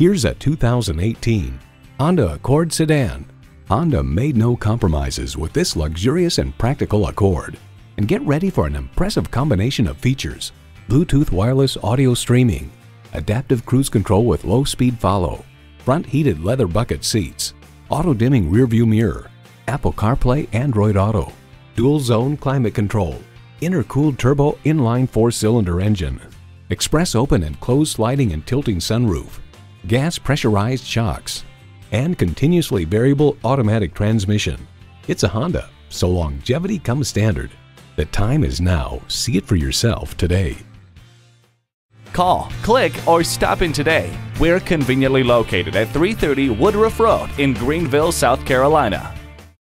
Here's a 2018 Honda Accord sedan. Honda made no compromises with this luxurious and practical Accord. And get ready for an impressive combination of features. Bluetooth wireless audio streaming, adaptive cruise control with low speed follow, front heated leather bucket seats, auto dimming rear view mirror, Apple CarPlay Android Auto, dual zone climate control, intercooled turbo inline four cylinder engine, express open and closed sliding and tilting sunroof, gas pressurized shocks, and continuously variable automatic transmission. It's a Honda, so longevity comes standard. The time is now. See it for yourself today. Call, click, or stop in today. We're conveniently located at 330 Woodruff Road in Greenville, South Carolina.